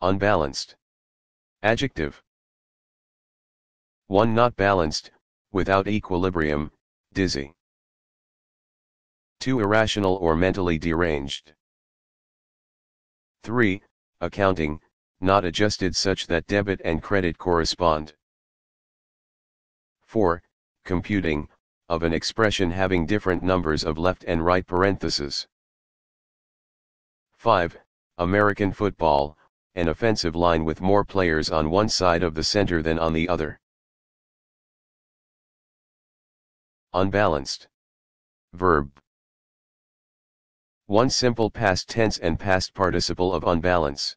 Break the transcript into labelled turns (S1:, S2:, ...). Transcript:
S1: unbalanced. Adjective 1. Not balanced, without equilibrium, dizzy. 2. Irrational or mentally deranged. 3. Accounting, not adjusted such that debit and credit correspond. 4. Computing, of an expression having different numbers of left and right parentheses. 5. American football, an offensive line with more players on one side of the center than on the other. Unbalanced. Verb. One simple past tense and past participle of unbalance.